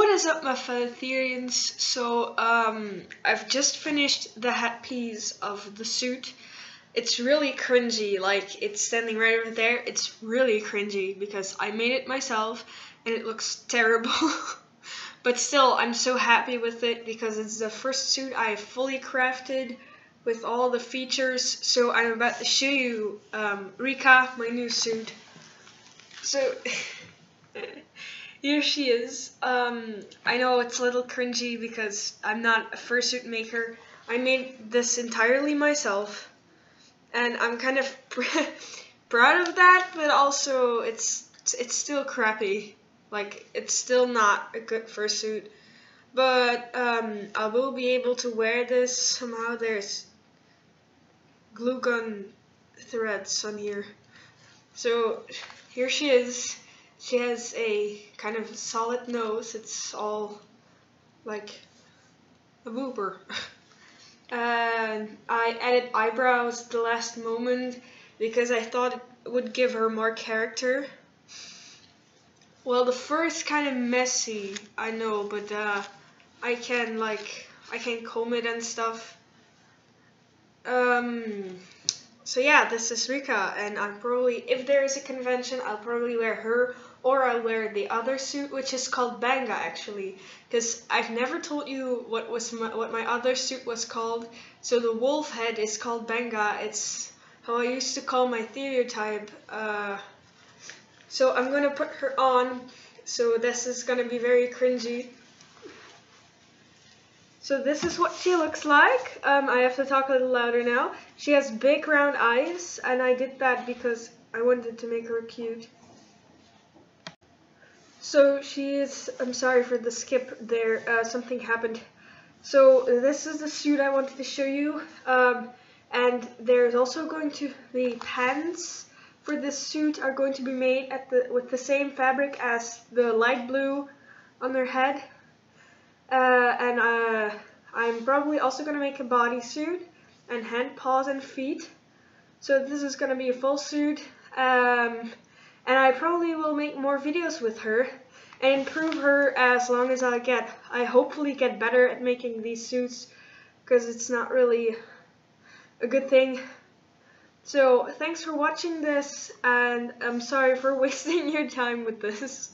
What is up, my fellow Therians? So, um, I've just finished the hat piece of the suit. It's really cringy, like, it's standing right over there. It's really cringy because I made it myself and it looks terrible. but still, I'm so happy with it because it's the first suit I fully crafted with all the features. So, I'm about to show you, um, Rika, my new suit. So... Here she is. Um, I know it's a little cringy because I'm not a fursuit maker. I made this entirely myself, and I'm kind of proud of that. But also, it's it's still crappy. Like it's still not a good fursuit. But um, I will be able to wear this somehow. There's glue gun threads on here. So here she is. She has a kind of solid nose. It's all like a booper. and I added eyebrows the last moment because I thought it would give her more character. Well, the fur is kind of messy, I know, but uh, I can like I can comb it and stuff. Um, so yeah, this is Rika, and I'm probably if there is a convention, I'll probably wear her or I'll wear the other suit, which is called Banga actually, because I've never told you what was my, what my other suit was called. So the wolf head is called Banga. It's how I used to call my stereotype. Uh, so I'm gonna put her on. So this is gonna be very cringy. So this is what she looks like. Um, I have to talk a little louder now. She has big round eyes, and I did that because I wanted to make her cute. So she is, I'm sorry for the skip there, uh, something happened. So this is the suit I wanted to show you. Um, and there's also going to be pants for this suit are going to be made at the with the same fabric as the light blue on their head. Uh, and uh, I'm probably also going to make a bodysuit and hand, paws, and feet. So this is going to be a full suit. Um, and I probably will make more videos with her and improve her as long as I get. I hopefully get better at making these suits because it's not really a good thing. So thanks for watching this and I'm sorry for wasting your time with this.